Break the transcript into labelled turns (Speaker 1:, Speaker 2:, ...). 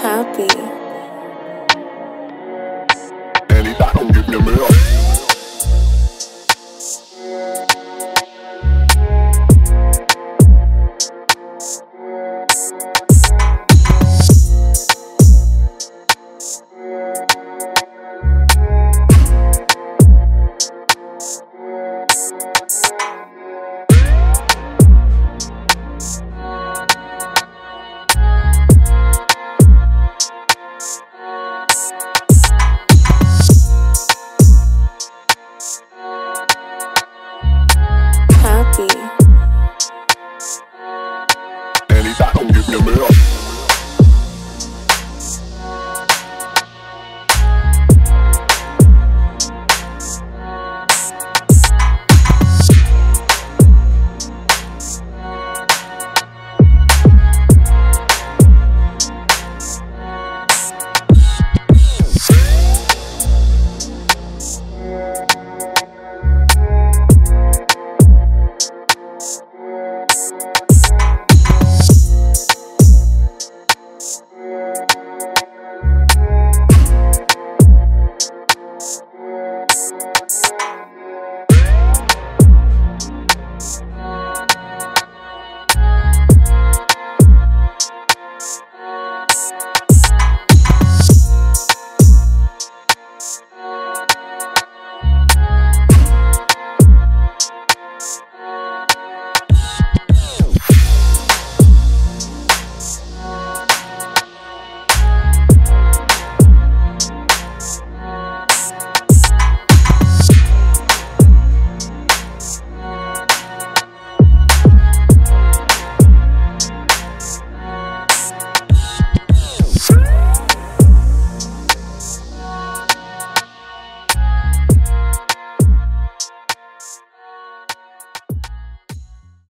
Speaker 1: Happy.